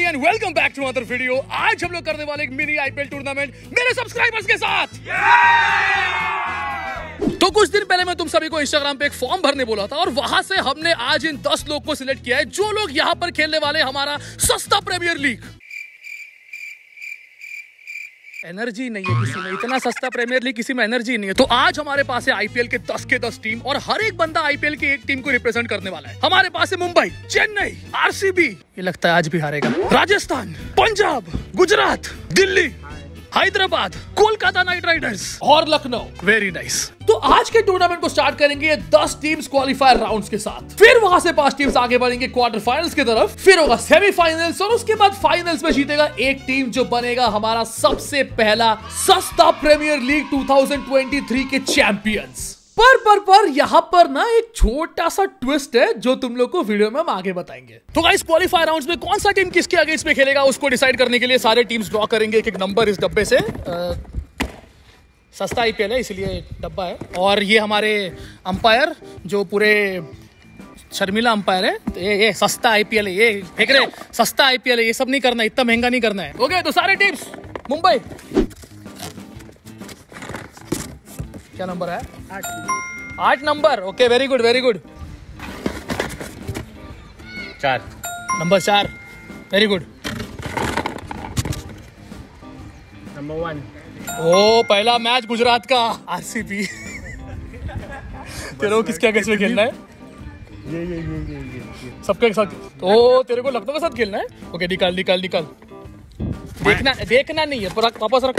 Everybody and welcome back to other video आज हम लोग करने वाले एक मिनी आईपीएल टूर्नामेंट मेरे सब्सक्राइबर्स के साथ। तो कुछ दिन पहले मैं तुम सभी को इंस्टाग्राम पे एक फॉर्म भरने बोला था और वहाँ से हमने आज इन दस लोग को सिलेक्ट किया है, जो लोग यहाँ पर खेलने वाले हमारा सस्ता प्रीमियर लीग एनर्जी नहीं है किसी में, इतना सस्ता प्रीमियर लीग किसी में एनर्जी नहीं है। तो आज हमारे पास है आईपीएल के 10 के 10 टीम और हर एक बंदा आईपीएल की एक टीम को रिप्रेजेंट करने वाला है। हमारे पास है मुंबई, चेन्नई आरसीबी ये लगता है आज भी हारेगा। Rajasthan, Punjab, Gujarat, Delhi. Hyderabad Kolkata Knight Riders. और लखनऊ। वेरी नाइस तो आज के टूर्नामेंट को स्टार्ट करेंगे 10 टीम्स क्वालिफायर राउंड्स के साथ। फिर वहाँ से पाँच टीम्स आगे बढ़ेंगे क्वार्टर फाइनल्स की तरफ़। फिर होगा सेमीफाइनल्स और उसके बाद फाइनल्स में जीतेगा एक टीम जो बनेगा हमारा सबसे पहला सस्ता प्रीमियर लीग 2023 के चैंपियंस पर पर पर यहाँ पर ना एक छोटा सा ट्विस्ट है जो तुम लोग को वीडियो में हम आगे बताएँगे। तो गाइस क्वालिफायर राउंड्स में कौन सा टीम किसके अगेंस्ट में खेलेगा उसको डिसाइड करने के लिए सारे टीम्स ड्रॉ करेंगे। एक एक नंबर इस डब्बे से। अ, सस्ता आईपीएल है इसलिए डब्बा है। और ये हमारे अंपायर जो पूरे शर्मिला अंपायर है तो ये ये सस्ता आईपीएल है ये फेंक रहे सस्ता आईपीएल है ये सब नहीं करना इतना महँगा नहीं करना है। ओके तो सारे टीम्स मुंबई। क्या नंबर है? आठ। आठ number okay very good very good चार। नंबर चार. वेरी गुड नंबर वन ओ पहला मैच गुजरात का आरसीबी तेरे को किसके अगेंस्ट में खेलना है? ये ये ये ये ये ये। सबके साथ ओ तेरे को लखनऊ के साथ खेलना है? ओके निकाल निकाल निकाल। देखना देखना नहीं है पर वापस रख।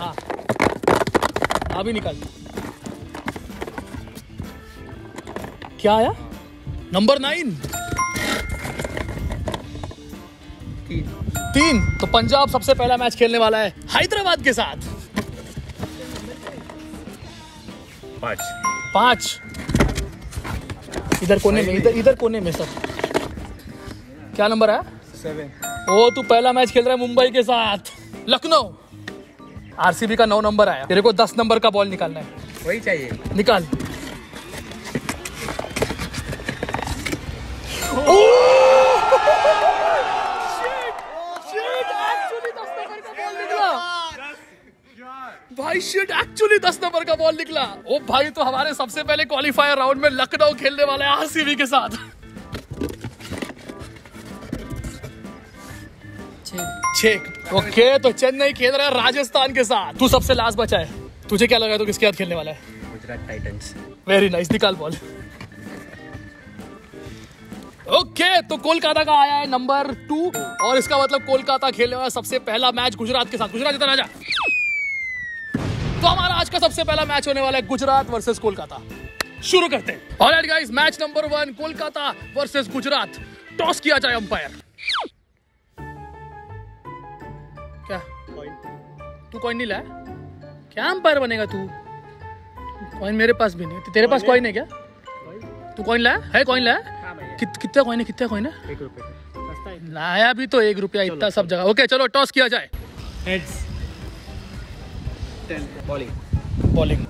हाँ। अभी निकाल। क्या आया? नंबर नाइन तीन। तो पंजाब सबसे पहला मैच खेलने वाला है हैदराबाद के साथ। पाँच। पाँच। इधर कोने में इधर इधर कोने में सर। क्या नंबर है सेवन ओ तू पहला मैच खेल रहा है मुंबई के साथ। लखनऊ। आरसीबी का नौ नंबर आया। तेरे को दस नंबर का बॉल निकालना है। वही चाहिए। निकाल। एक्चुअली दस नंबर का बॉल निकला। ओ भाई तो हमारे सबसे पहले क्वालिफायर राउंड में लखनऊ खेलने वाले आरसीबी के साथ। छह। ओके तो चेन्नई खेल रहा है राजस्थान के साथ। तू सबसे लास्ट बचा है। तुझे क्या लगा तू किसके साथ खेलने वाला है? गुजरात टाइटंस वेरी नाइस निकाल बॉल ओके तो कोलकाता का आया है नंबर टू और इसका मतलब कोलकाता खेलने वाला सबसे पहला मैच गुजरात के साथ। गुजरात इधर आजा तो हमारा आज का सबसे पहला मैच होने वाला है गुजरात वर्सेस कोलकाता। शुरू करते हैं। Alright guys match number one Kolkata versus Gujarat. Toss किया जाए अंपायर क्या? तू कॉइन नहीं लाया क्या अंपायर बनेगा तू? कॉइन मेरे पास भी नहीं तेरे पास कॉइन है? क्या? तू कॉइन लाया है कॉइन लाया कितना कॉइन है? कितना कॉइन है? लाया भी तो एक रुपया इतना सब जगह। ओके चलो टॉस किया जाए। हेड्स टेन बॉलिंग बॉलिंग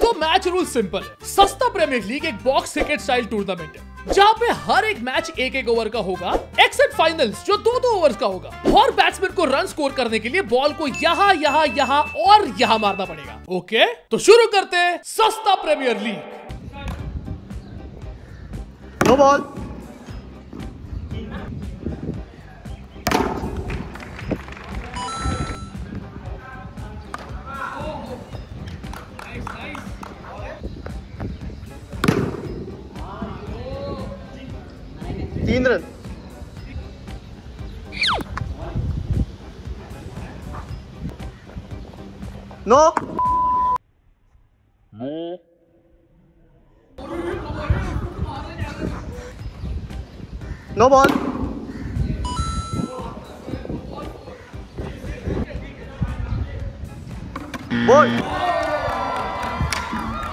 तो मैच रूल सिंपल है सस्ता प्रीमियर लीग एक बॉक्स क्रिकेट स्टाइल टूर्नामेंट है जहाँ पे हर एक मैच एक एक ओवर का होगा एक्सेप्ट फाइनल्स जो दो दो ओवर्स का होगा। और बैट्समैन को रन स्कोर करने के लिए बॉल को यहाँ यहाँ यहाँ और यहाँ मारना पड़ेगा। ओके तो शुरू करते हैं सस्ता प्रीमियर लीग नो बॉल तीन run no. No ball. Ball.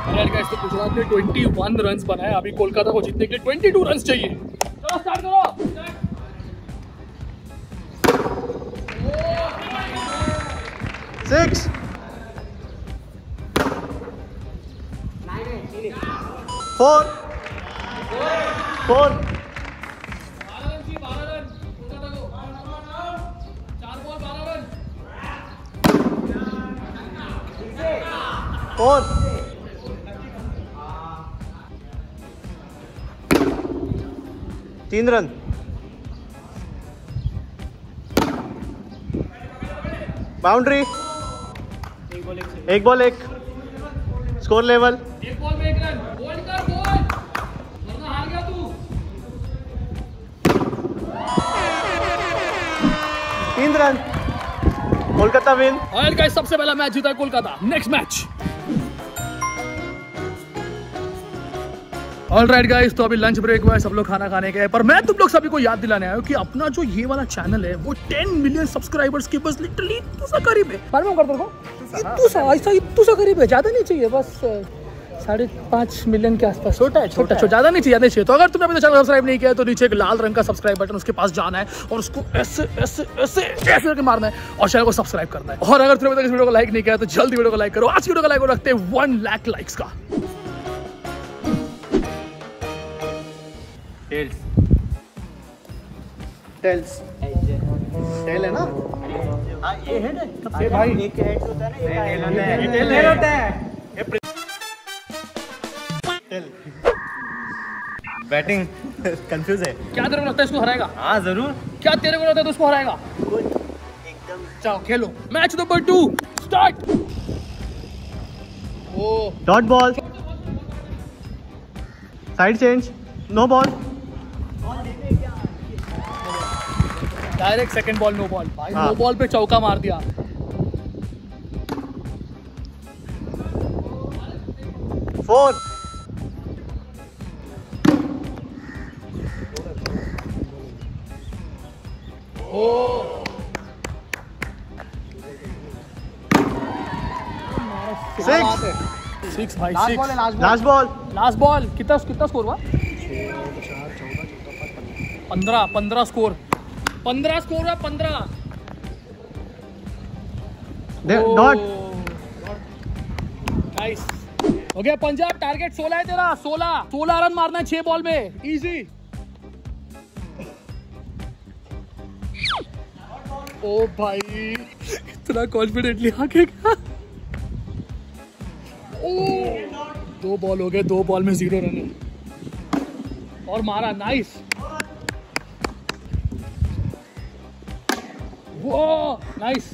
Alright guys, तो गुजरात ने 21 रन्स बनाए अभी कोलकाता को जीतने के लिए 22 रन्स चाहिए। चलो स्टार्ट करो सिक्स फोर फोर तीन रन। बाउंड्री। एक बॉल, एक। Score level. एक बॉल में एक रन कर वरना हार गया तू तीन रन। कोलकाता विन। और गाइस सबसे पहला मैच जीता Kolkata. Next match all right guys तो अभी लंच ब्रेक हुआ है सब लोग खाना खाने गए पर मैं तुम लोग सभी को याद दिलाने आया हूँ कि अपना जो ये वाला चैनल है वो 10 मिलियन सब्सक्राइबर्स के बस लिटरली इतना सा करीब है। कर सा ऐसा इतू सा करीब है ज़्यादा नहीं चाहिए बस साढ़े पाँच मिलियन के आसपास। छोटा है छोटा छोटा ज़्यादा नहीं चाहिए नहीं चाहिए। तो अगर तुमने अभी तक चैनल सब्सक्राइब नहीं किया है, तो नीचे एक लाल रंग का सब्सक्राइब बटन उसके पास जाना है और उसको ऐसे ऐसे ऐसे ऐसे करके मारना है और चैनल को सब्सक्राइब करना है। और अगर तुमने अभी तक इस वीडियो को लाइक नहीं किया तो जल्दी वीडियो को लाइक करो। आज की वीडियो को लाइक रखते हैं वन लाख लाइक्स का। टेल्स टेल है ना? बैटिंग कंफ्यूज है क्या तेरे को लगता है इसको हराएगा? हाँ ज़रूर। क्या तेरे को लगता है तो उसको हराएगा? चलो खेलो। मैच नंबर टू स्टार्ट ओ dot ball side change no ball direct second ball no ball भाई हाँ। नो बॉल पे चौका मार दिया। फोर सिक्स सिक्स भाई लास्ट बॉल लास्ट बॉल कितना कितना स्कोर हुआ? पंद्रह पंद्रह स्कोर पंद्रह स्कोर हुआ पंद्रह। नाइस पंजाब टारगेट सोलह है तेरा सोलह। सोलह रन मारना है छह बॉल में। इजी ओ भाई इतना कॉन्फिडेंटली आगे गया। ओ। दो बॉल हो गए दो बॉल में ज़ीरो रन है। और मारा नाइस वो नाइस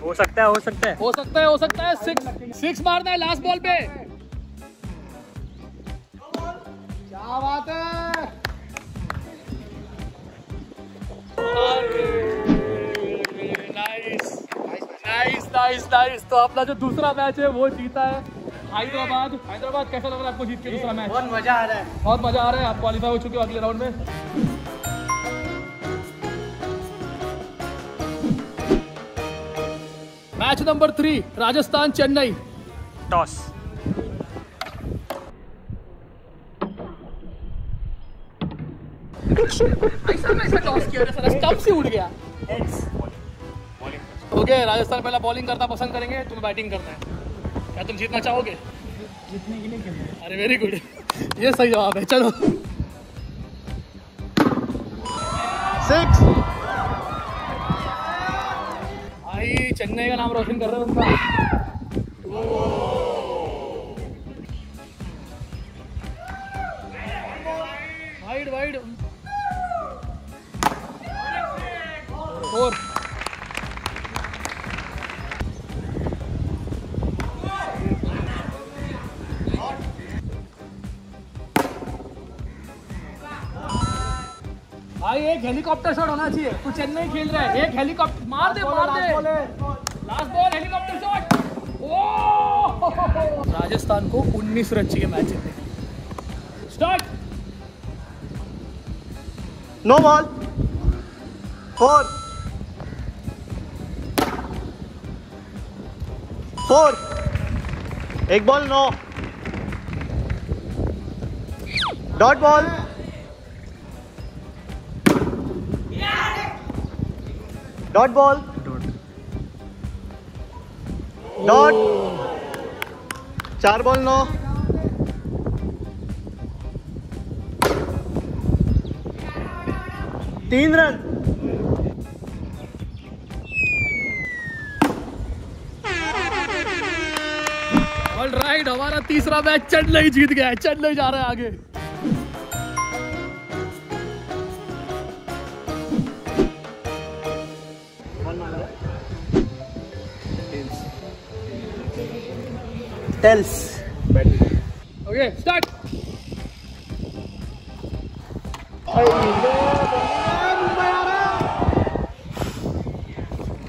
हो। सकता है हो सकता है। हो सकता है हो सकता है। सिक्स सिक्स मारना है लास्ट बॉल पे। क्या बात है। नाइस नाइस नाइस नाइस तो अपना जो दूसरा मैच है वो जीता है। हैदराबाद। हैदराबाद कैसा लग रहा है आपको जीत के दूसरा मैच बहुत मज़ा आ रहा है। बहुत मज़ा आ रहा है। आप क्वालिफाई हो चुके हो अगले राउंड में। Match number three Rajasthan Chennai. Toss ऐसा कैसा टॉस किया था साला स्टंप से उड़ गया? ओके राजस्थान पहला बॉलिंग करना पसंद करेंगे तुम्हें बैटिंग करना है। क्या तुम जीतना चाहोगे? जीतने के लिए अरे वेरी गुड ये सही जवाब है चलो। सिक्स भाई चेन्नई का नाम रोशन कर रहे हो उनका वाइड वाइड हेलीकॉप्टर शॉट होना चाहिए। तू चेन्नई खेल रहा है। एक हेलीकॉप्टर मार दे मार दे। लास्ट बॉल हेलीकॉप्टर शॉट ओ राजस्थान को 19 रन चाहिए मैच जीतने start no ball four four एक ball no dot ball dot ball dot चार बॉल नो. तीन रन. ऑल राइट हमारा तीसरा मैच चेन्नई जीत गया है। चेन्नई जा रहा है आगे। टेल्स ओके स्टार्ट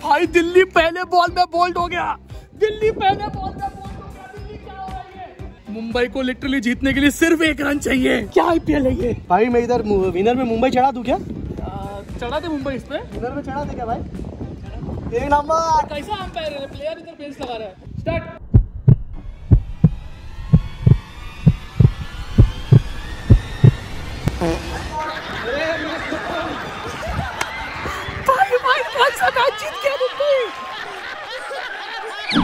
भाई दिल्ली पहले बॉल में बोल्ड हो गया। दिल्ली पहले बॉल में बोल्ड हो गया। दिल्ली क्या हो रहा है मुंबई को लिटरली जीतने के लिए सिर्फ़ एक रन चाहिए। क्या आईपीएल है ये? भाई मैं इधर विनर में मुंबई चढ़ा दू क्या? चढ़ा दे मुंबई इस पे। विनर में चढ़ा दे क्या भाई? एक नंबर कैसा अंपायर है? प्लेयर इधर बेंच लगा रहा है। स्टार्ट भाई भाई कौन सा मैच जीत गया मुंबई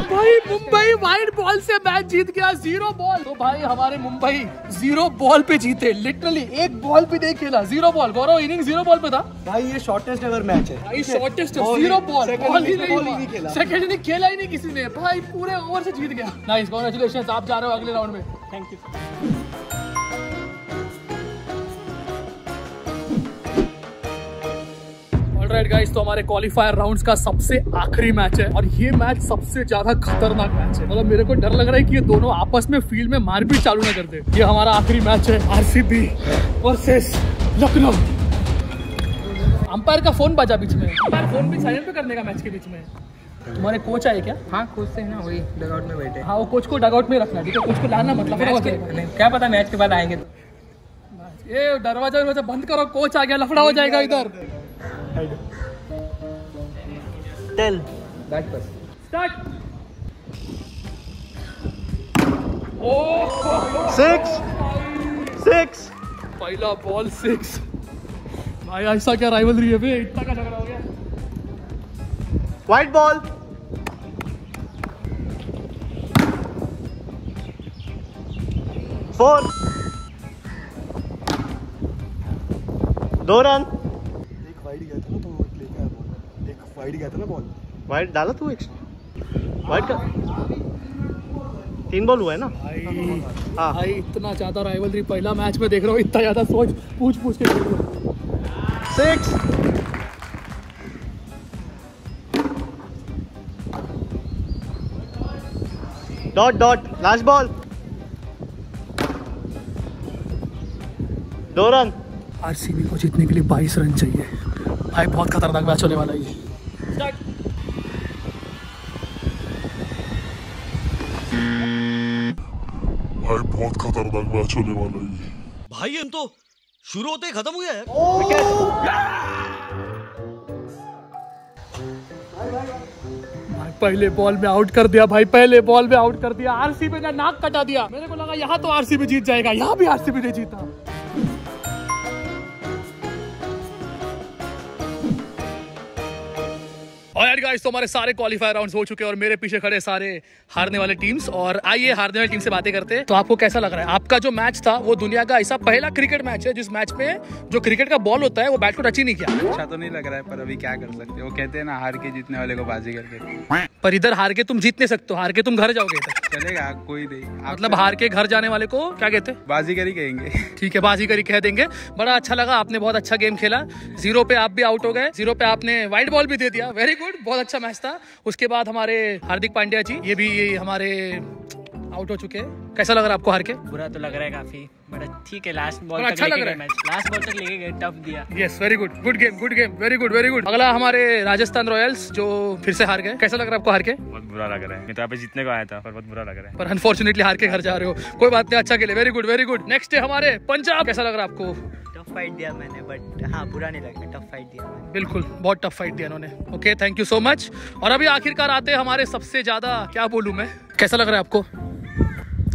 भाई मुंबई वाइड बॉल से मैच जीत गया ज़ीरो बॉल। तो भाई हमारे मुंबई ज़ीरो बॉल पे जीते लिटरली एक बॉल भी नहीं खेला zero ball. Gaurav inning zero ball पे था? भाई ये शॉर्टेस्ट एवर मैच है। भाई शॉर्टेस्ट ज़ीरो बॉल बॉल ही नहीं खेला। सेकंड इनिंग खेला ही नहीं किसी ने। भाई पूरे ओवर से जीत गया। नाइस कांग्रेचुलेशंस आप जा रहे हो अगले राउंड में। थैंक यू ऑलराइट गाइस तो हमारे क्वालिफायर राउंड्स का सबसे आखिरी मैच है और ये मैच सबसे ज़्यादा खतरनाक मैच है। मतलब मेरे को डर लग रहा है कि ये दोनों आपस में फ़ील्ड में मारपीट चालू ना कर दे। ये हमारा आखिरी मैच है आरसीबी वर्सेस लखनऊ। अंपायर का फ़ोन बजा बीच में। अंपायर फ़ोन भी साइलेंट पे करने का मैच के बीच में। तुम्हारे कोच आए क्या? हाँ कोच से है ना वही डगआउट में बैठे। हाँ वो कोच को डगआउट में रखना ठीक है कोच को लाना मतलब क्या पता मैच के बाद आएँगे तो। ये दरवाज़ा दरवाज़ा बंद करो कोच आ गया लफड़ा हो जाएगा इधर। टेल बैट पर स्टार्ट ओह सिक्स सिक्स पहला बॉल सिक्स भाई ऐसा क्या राइवलरी है बे? इतना का झगड़ा हो गया? वाइट बॉल फोर दो रन एक वाइड गया था ना तो लेके आया बॉल एक वाइड गया था ना बॉल वाइट डाला तू एक? वाइट का तीन बॉल हुआ है ना? हाँ। भाई इतना ज़्यादा राइवलरी पहला मैच में देख रहा हूँ इतना ज़्यादा सोच पूछ पूछ के हो। Six dot dot last ball दो रन आरसीबी को जीतने के लिए 22 रन चाहिए। भाई बहुत खतरनाक मैच होने वाला है बहुत खतरनाक मैच होने वाला है। भाई हम तो शुरू होते ही खत्म हो गया यार भाई पहले बॉल में आउट कर दिया भाई पहले बॉल में आउट कर दिया। आरसीबी ने नाक कटा दिया। मेरे को लगा यहाँ तो आरसीबी जीत जाएगा यहाँ भी आरसीबी ने जीता। और यार गाइस तो हमारे सारे क्वालिफायर राउंड्स हो चुके हैं और मेरे पीछे खड़े सारे हारने वाले टीम्स और आइए हारने वाली टीम से बातें करते हैं। तो आपको कैसा लग रहा है? आपका जो मैच था वो दुनिया का ऐसा पहला क्रिकेट मैच है जिस मैच में जो क्रिकेट का बॉल होता है वो बैट को टच ही नहीं किया। अच्छा तो नहीं लग रहा है पर अभी क्या कर सकते वो कहते हैं ना हार के जीतने वाले को बाजी करके। पर इधर हार के तुम जीत नहीं सकते हो हार के तुम घर जाओगे चलेगा कोई नहीं। मतलब हार के घर जाने वाले को क्या कहते हैं? बाजी कर ही कहेंगे। ठीक है बाजी करी कह देंगे। बड़ा अच्छा लगा आपने बहुत अच्छा गेम खेला। ज़ीरो पे आप भी आउट हो गए। ज़ीरो पे आपने वाइट बॉल भी दे दिया। वेरी गुड बहुत अच्छा मैच था। उसके बाद हमारे हार्दिक पांड्या जी ये भी हमारे आउट हो चुके हैं। कैसा लग रहा है आपको हार के? बुरा तो लग रहा है काफ़ी बट ठीक है लास्ट बॉल तक अच्छा लग रहा है। मैच लास्ट बॉल तक लेके गए टफ दिया। Yes very good good game good game very good very good अगला हमारे राजस्थान रॉयल्स जो फिर से हार गए। कैसा लग रहा है आपको हार के? बहुत बुरा लग रहा है। मैं तो यहाँ पे जीतने को आया था पर बहुत बुरा लग रहा है। पर अनफॉर्चुनेटली हार के घर जा रहे हो। कोई बात नहीं अच्छा खेले very good very good next है हमारे पंजाब। कैसा लग रहा है आपको? टफ फाइट दिया मैंने बट हाँ बुरा नहीं लगा टफ फाइट दिया मैंने। बिल्कुल बहुत टफ फाइट दिया इन्होंने। Okay thank you so much और अभी आखिरकार आते हैं हमारे सबसे ज़्यादा क्या बोलूँ मैं? कैसा लग रहा है आपको?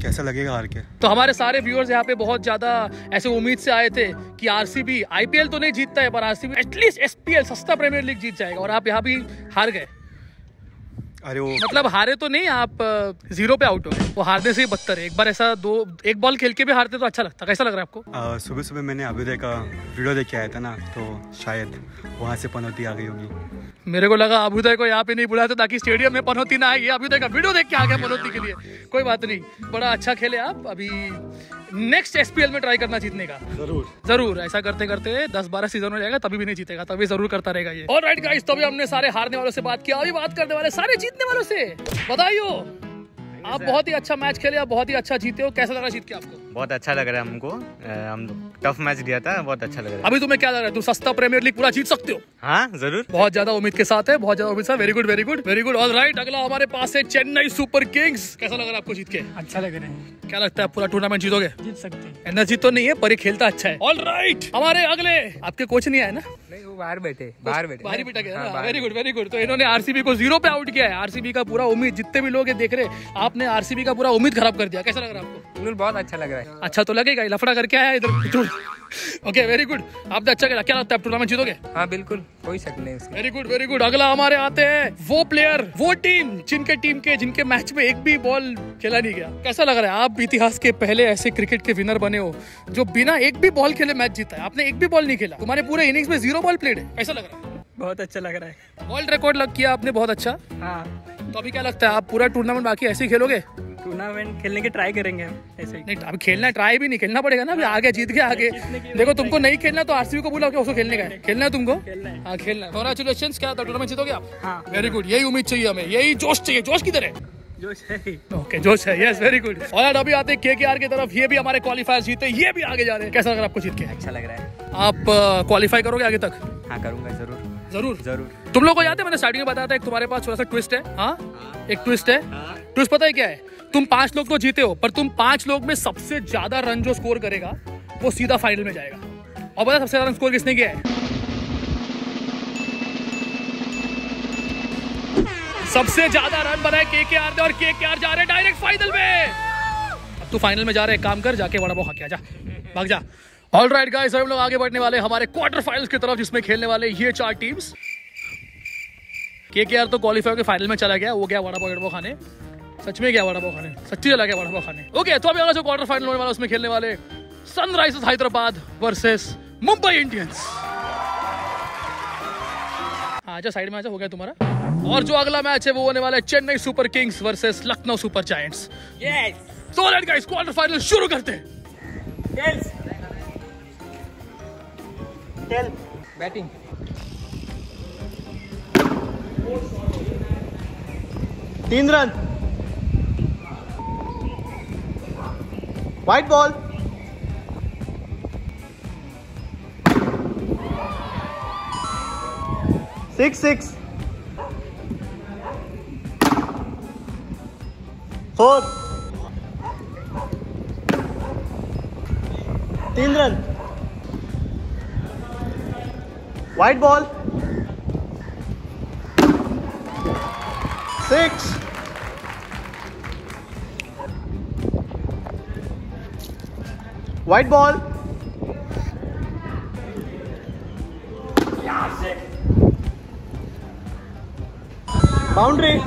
कैसा लगेगा हार के? तो हमारे सारे व्यूअर्स यहाँ पे बहुत ज़्यादा ऐसे उम्मीद से आए थे कि आरसीबी आईपीएल तो नहीं जीतता है पर आरसीबी एटलीस्ट एसपीएल सस्ता प्रीमियर लीग जीत जाएगा और आप यहाँ भी हार गए। अरे वो मतलब हारे तो नहीं आप ज़ीरो पे आउट हो गए। वो हारने से ही बदतर है। एक बार ऐसा दो एक बॉल खेल के भी हारते तो अच्छा लगता। कैसा लग रहा है आपको? सुबह सुबह मैंने अभ्युदय का वीडियो देख के आया था ना तो शायद वहाँ से पनौती आ गई होगी। मेरे को लगा अभ्युदय को यहाँ पे नहीं बुलाते ताकि स्टेडियम में पनौती ना आएगी। अभ्युदय का वीडियो देख के आ गया पनौती के लिए। कोई बात नहीं। बड़ा अच्छा खेले आप। अभी नेक्स्ट एसपीएल में ट्राई करना जीतने का। ज़रूर। ज़रूर। ऐसा करते करते दस बारह सीज़न हो जाएगा तभी भी नहीं जीतेगा। तभी ज़रूर करता रहेगा ये। और राइट गाइस तो अभी हमने सारे हारने वालों से बात किया अभी बात करने वाले सारे जीतने वालों से? बताइयो आप बहुत ही अच्छा मैच खेले आप बहुत ही अच्छा जीते हो। कैसा लग लगा जीत के आपको? बहुत अच्छा लग रहा है हमको। हम टफ मैच दिया था बहुत अच्छा लग रहा है। अभी तुम्हें क्या लग रहा है? तुम सस्ता प्रीमियर लीग पूरा जीत सकते हो। हाँ ज़रूर। बहुत ज़्यादा उम्मीद के साथ है बहुत ज़्यादा उम्मीद very good very good very good all right अगला हमारे पास है चेन्नई सुपर किंग्स कैसा लग रहा है आपको जीत के? अच्छा लग रहा है। क्या लगता है पूरा टूर्नामेंट जीतोगे? जीत सकते हैं। एनर्जी तो नहीं है पर ये खेलता अच्छा है। ऑल राइट हमारे अगले। आपके कोच नहीं आए ना? नहीं वो बाहर बैठे बाहर बैठे। बाहर गया। ना बाहर। वेरी गुड वेरी गुड तो इन्होंने आरसीबी को ज़ीरो पे आउट किया है। आरसीबी का पूरा उम्मीद जितने भी लोग ये देख रहे आपने आरसीबी का पूरा उम्मीद खराब कर दिया। कैसा लग रहा है आपको? बहुत अच्छा लग रहा है। अच्छा तो लगेगा लफड़ा करके आया इधर। ओके वेरी गुड आपने अच्छा खेला। क्या लगता है आप टूर्नामेंट जीतोगे? हाँ बिल्कुल। कोई शक नहीं वेरी गुड वेरी गुड अगला हमारे आते हैं। वो प्लेयर वो टीम जिनके टीम के जिनके मैच में एक भी बॉल खेला नहीं गया। कैसा लग रहा है? आप इतिहास के पहले ऐसे क्रिकेट के विनर बने हो जो बिना एक भी बॉल खेले मैच जीता है। आपने एक भी बॉल नहीं खेला। तुम्हारे पूरे इनिंग्स में ज़ीरो बॉल प्लेड है। कैसा लग रहा है? बहुत अच्छा लग रहा है। वर्ल्ड रिकॉर्ड लग किया आपने बहुत अच्छा। हाँ। तो अभी क्या लगता है आप पूरा टूर्नामेंट बाकी ऐसे ही खेलोगे? टूर्नामेंट खेलने की ट्राई करेंगे हम ऐसे ही। नहीं अभी खेलना ट्राई भी नहीं खेलना पड़ेगा ना अभी आगे जीत के आगे। देखो तुमको नहीं खेलना तो आरसीबी को बुलाओ कि उसको खेलने का है? खेलना है तुमको? हाँ। खेलना है। कॉन्ग्रेचुलेशन क्या था टूर्नामेंट जीतोगे आप? हाँ। वेरी गुड यही उम्मीद चाहिए हमें यही जोश चाहिए जोश किधर है? जो है ओके जोश है यस वेरी गुड और अभी आते के के आर की तरफ़ ये भी हमारे क्वालिफायर जीते ये भी आगे जा रहे हैं। कैसा लग रहा है आपको जीत के? अच्छा लग रहा है। आप क्वालिफाई करोगे आगे तक? हाँ करूँगा ज़रूर। ज़रूर। ज़रूर। तुम लोग को याद है मैंने स्टार्टिंग में बताया था एक तुम्हारे पास थोड़ा सा ट्विस्ट है हाँ? एक ट्विस्ट है। ट्विस्ट पता है क्या है? तुम पाँच लोग तो जीते हो पर तुम पाँच लोग में सबसे ज़्यादा रन जो स्कोर करेगा वो सीधा फाइनल में जाएगा। और पता सबसे ज़्यादा रन स्कोर किसने किया है? सबसे ज़्यादा रन बनाए के के आर ने और के के आर जा रहे डायरेक्ट फाइनल में। अब तू फाइनल में जा रहे काम कर जाके वड़ा पाव खा के जा। भाग जा। ऑल राइट गाइस हम लोग आगे बढ़ने वाले हमारे क्वार्टर फाइनल्स की तरफ़ जिसमें खेलने वाले ये चार टीम्स के के आर तो क्वालिफाई के फाइनल में चला गया वो गया वड़ा पाव खाने। सच में गया वड़ा पाव खाने। सच्ची चला गया वड़ा पाव खाने। ओके तो अभी अगला जो क्वार्टर फाइनल होने वाला उसमें खेलने वाले Sunrisers Hyderabad versus Mumbai Indians आजा साइड में आजा हो गया तुम्हारा। और जो अगला मैच है वो होने वाला है Chennai Super Kings versus Lucknow Super Giants yes तो लेट गाइस क्वार्टर फाइनल शुरू करते हैं। बैटिंग तीन run wide ball six six four तीन run wide ball six wide ball boundary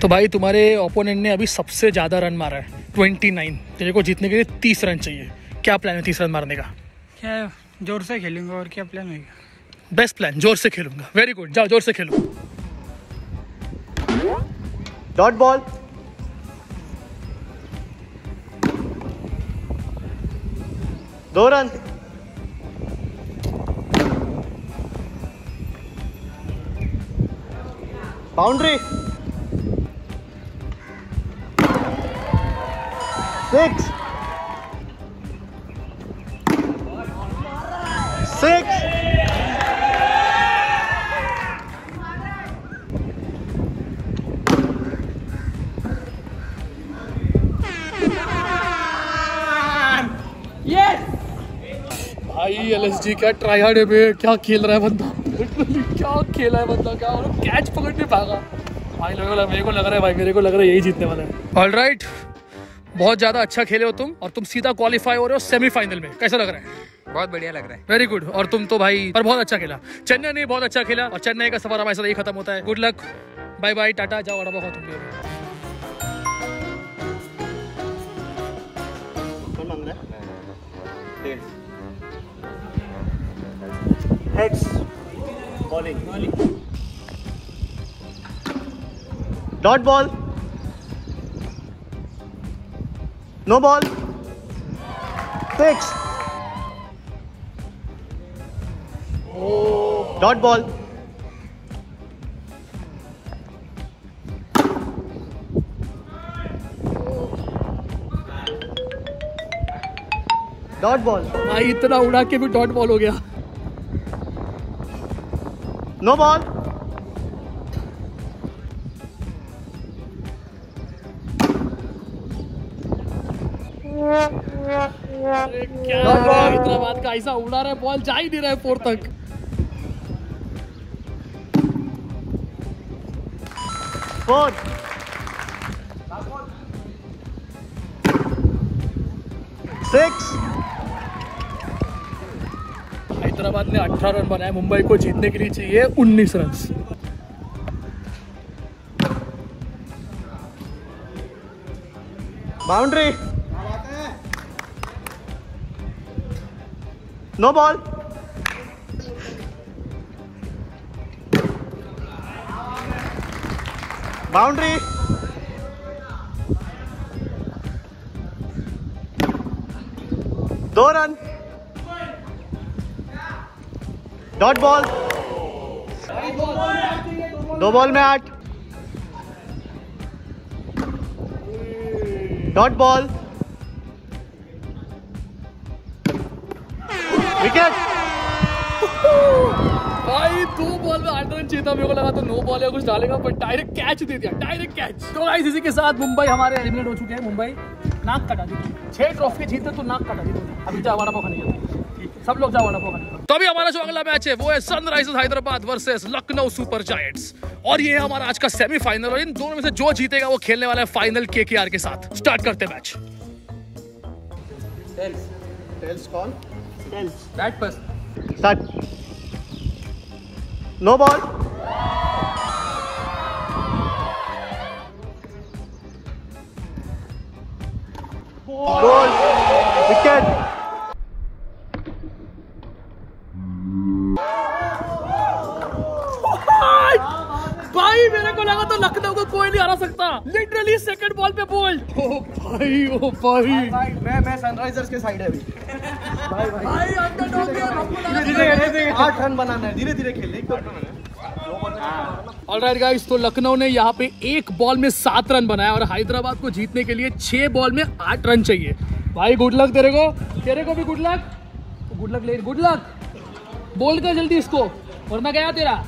तो भाई तुम्हारे ओपोनेंट ने अभी सबसे ज़्यादा रन मारा है 29 तेरे को जीतने के लिए 30 रन चाहिए। क्या प्लान है 30 रन मारने का? क्या ज़ोर से खेलेंगे और क्या प्लान होगा बेस्ट प्लान ज़ोर से खेलूँगा। वेरी गुड जाओ, ज़ोर से खेलो। डॉट बॉल दो रन। बाउंड्री सिक्स सिक्स भाई एलएसजी क्या ट्राई हार्ड है बे? क्या खेल रहा है बंदा? क्या खेला है बंदा? क्या और कैच पकड़ के भागा। भाई को मेरे को लग रहा है भाई मेरे को लग रहा है यही जीतने वाला है। ऑल राइट बहुत ज़्यादा अच्छा खेले हो तुम और तुम सीधा क्वालिफाई हो रहे हो सेमीफाइनल में। कैसा लग रहा है? बहुत बढ़िया लग रहा है। वेरी गुड और तुम तो भाई पर बहुत अच्छा खेला। चेन्नई ने बहुत अच्छा खेला और चेन्नई का सफ़र हमारे साथ यही खत्म होता है। Good luck bye bye tata जाओ वड़ा पाव खाओ तुम भी। है heads bowling dot ball no ball six dot ball dot ball भाई इतना उड़ा के भी डॉट बॉल हो गया। नो बॉल क्या हैदराबाद का ऐसा उड़ा रहा है बॉल जा ही नहीं रहा है फोर तक। फोर सिक्स हैदराबाद ने 18 रन बनाए, मुंबई को जीतने के लिए चाहिए 19 run boundary. No ball boundary. दो रन। डॉट बॉल दो बॉल में आठ डॉट बॉल विकेट भाई दो बॉल में आठ रन चाहिए था मेरे को लगा तो नो बॉल या कुछ डालेगा पर डायरेक्ट कैच दे दिया डायरेक्ट कैच तो गाइस इसी के साथ मुंबई हमारे एलिमिनेट हो चुके हैं मुंबई नाक कटा दी छह ट्रॉफी जीते तो नाक कटा दी अभी जा वड़ा पाव खाने जाते सब लोग जा वड़ा पाव तो अभी हमारा जो अगला मैच है वो है Sunrisers Hyderabad versus Lucknow Super Giants और ये है हमारा आज का सेमीफाइनल और इन दोनों में से जो जीतेगा वो खेलने वाला है फाइनल केकेआर के आर के साथ। स्टार्ट करते मैच टेल्स टेल्स कौन? टेल्स बैट बस स्टार्ट नो बॉल गोल विकेट लगा तो लखनऊ को कोई नहीं हरा सकता। लिटरली सेकंड बॉल पे बोल्ड ओ भाई ओ भाई। मैं मैं सनराइजर्स के साइड है अभी। भाई अंडरडॉग है हमको आठ रन बनाना है धीरे धीरे खेलने ऑलराइट गाइस तो लखनऊ ने यहाँ पे एक बॉल में सात रन बनाया और हैदराबाद को जीतने के लिए छह बॉल में आठ रन चाहिए। भाई गुड लक तेरे को। तेरे को भी गुड लक गुड लक ले गुड लक बोल कर जल्दी इसको। वरना गया तेरा।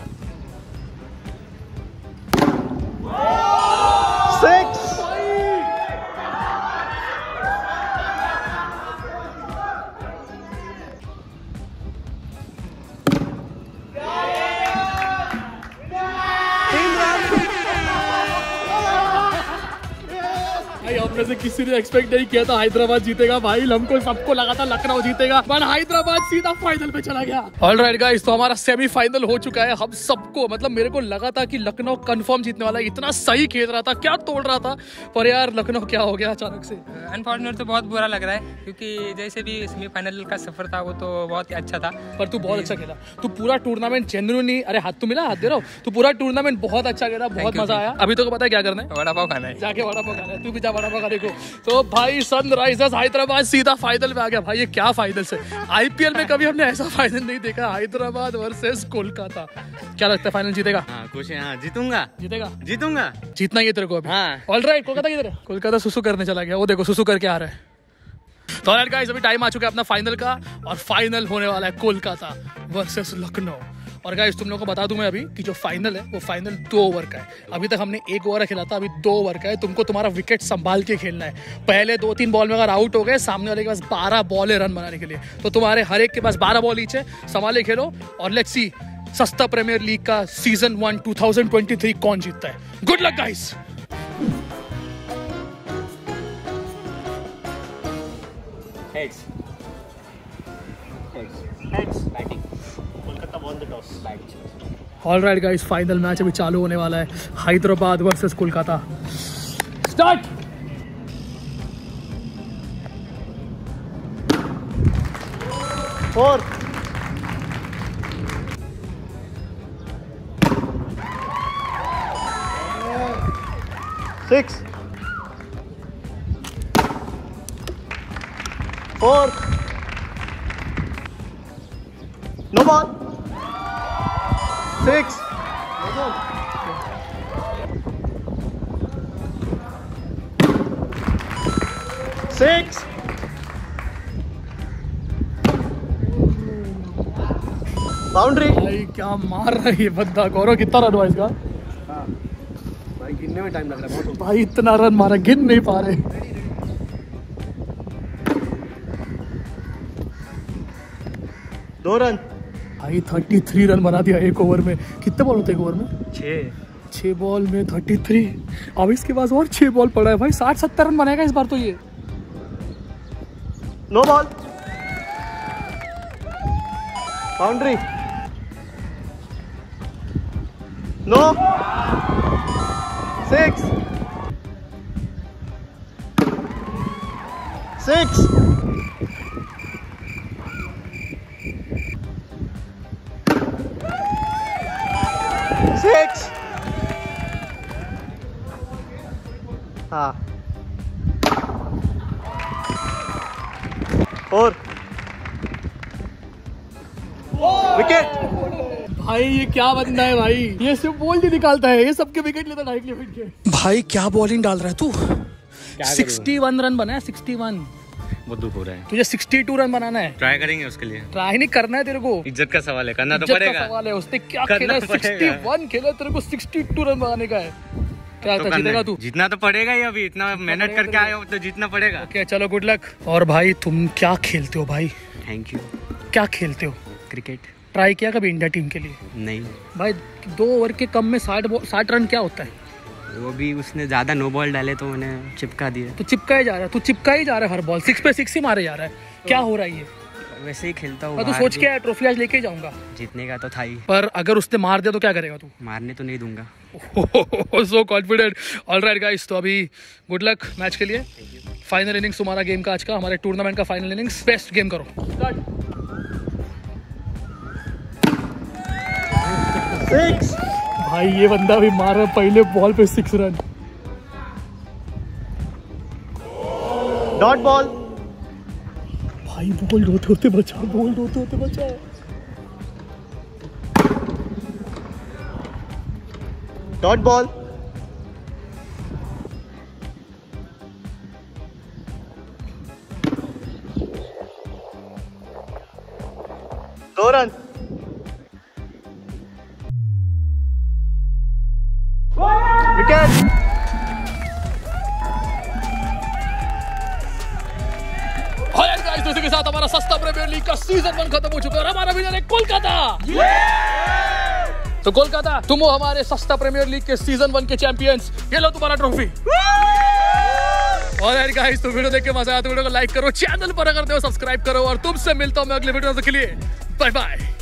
किसी ने एक्सपेक्ट नहीं किया था हैदराबाद जीतेगा। भाई हमको सबको लगा था लखनऊ जीतेगा। पर हैदराबाद सीधा फाइनल पे चला गया। ऑल राइट गाइस तो हमारा सेमीफाइनल हो चुका है। हम सबको मतलब मेरे को लगा था कि लखनऊ कंफर्म जीतने वाला है। इतना सही खेल रहा था क्या तोड़ रहा था। पर यार लखनऊ क्या हो गया अचानक से? अनफॉर्चुनेट तो बहुत बुरा लग रहा है क्योंकि जैसे भी सेमीफाइनल का सफ़र था वो तो बहुत ही अच्छा था। पर तू बहुत अच्छा खेला। तू पूरा टूर्नामेंट जेन्युइनली अरे हाथ तो मिला हाथ दे रहा हूँ। तू पूरा टूर्नामेंट बहुत अच्छा खेला बहुत मज़ा आया। अभी तो पता है क्या करना है? वड़ा पाव खाना है। जाके वड़ा पाव खाना है। तू भी जा वड़ा पाव खाने को तो भाई सनराइजर्स हैदराबाद सीधा फाइनल में आ गया। भाई ये क्या फाइनल से? आईपीएल में कभी हमने ऐसा फाइनल नहीं देखा। हैदराबाद वर्सेस कोलकाता। क्या लगता है फाइनल जीतेगा? हाँ खुश है हाँ जीतूँगा। जीतेगा? जीतूँगा। जीतना ही तेरे को अभी। हाँ। ऑल राइट कोलकाता किधर है? कोलकाता सुसु करने चला गया। वो देखो सुसु करके आ रहा है। तो गाइस अभी टाइम आ चुका है अपना फाइनल का और फाइनल होने वाला है कोलकाता वर्सेस लखनऊ। और गाइस तुम लोगों को बता दूँ मैं अभी कि जो फाइनल है, वो फाइनल दो ओवर का है अभी तक हमने एक ओवर खेला था, अभी दो ओवर का है तुमको तुम्हारा विकेट संभाल के खेलना है पहले दो तीन बॉल में अगर आउट हो गए, सामने वाले के पास बारह बॉल है रन बनाने के लिए तो तुम्हारे हर एक के पास बारह बॉल ईच है, संभाले खेलो और लेट्स सी सस्ता प्रीमियर लीग का सीज़न वन 2023 कौन जीतता है good luck guys Heads. Heads. Heads. Batting. All right guys final match अभी चालू होने वाला है। Hyderabad versus Kolkata. Start four six क्या मार रहा है ये बंदा। गौरव कितना रन हुआ इसका? भाई गिनने में टाइम लग रहा है भाई इतना रन मारा गिन नहीं पा रहे। दो रन भाई थर्टी थ्री रन बना दिया एक ओवर में। कितने बॉल होते हैं एक ओवर में? छः छह बॉल में थर्टी थ्री अब इसके पास और छह बॉल पड़ा है। भाई साठ सत्तर रन बनाएगा इस बार तो ये। No ball boundary no six six क्या बंदा है भाई? ये सिर्फ़ बॉल नहीं निकालता है ये सबके विकेट लेता विकेट के। भाई क्या बॉलिंग डाल रहा है तू? सिक्सटी वन रन बना है सिक्सटी वन। बहुत दुख हो रहा है। तुझे सिक्सटी टू रन बनाना है। ट्राई करेंगे उसके लिए। ट्राई नहीं करना है तेरे को। इज़्ज़त का सवाल है करना तो पड़ेगा। सवाल है उसने क्या खेला है। सिक्सटी वन खेला तेरे को सिक्सटी टू रन बनाने का है। क्या तो जीतेगा तू? जीतना तो पड़ेगा ही अभी इतना मेहनत करके आए हो तो जीतना पड़ेगा। ओके चलो गुड लक और भाई तुम क्या खेलते हो भाई? थैंक यू क्या खेलते हो? क्रिकेट ट्राई किया कभी इंडिया टीम के लिए? नहीं। भाई दो ओवर के कम में साठ साठ रन क्या होता है? वो भी उसने ज़्यादा नो बॉल डाले तो मैंने चिपका दिए तू चिपका ही जा रहा है तू चिपका ही जा रहा है हर बॉल सिक्स पे सिक्स ही मारे जा रहा है। तो क्या हो रहा है ये? वैसे ही खेलता हूँ तो सोच के ट्रॉफी आज लेके जाऊँगा। जीतने का तो था ही। पर अगर उसने मार दिया तो क्या करेगा तू? मारने तो नहीं दूँगा। So confident all right guys तो अभी गुड लक मैच के लिए। फाइनल इनिंग्स तुम्हारा गेम का आज का हमारे टूर्नामेंट का फाइनल इनिंग्स बेस्ट गेम करो। सिक्स भाई ये बंदा भी मार रहा पहले बॉल पे सिक्स रन डॉट बॉल भाई बोल्ड होते होते बचा बोल्ड होते होते बचा. डॉट बॉल दो रन तो कोलकाता, तुम हो हमारे सस्ता प्रीमियर लीग के सीज़न वन के चैंपियंस ये लो तुम्हारा ट्रॉफी और गाइस तो वीडियो देख के मज़ा आया तो वीडियो को लाइक करो चैनल पर अगर दो सब्सक्राइब करो, और तुमसे मिलता हूँ मैं अगले वीडियो के लिए। Bye bye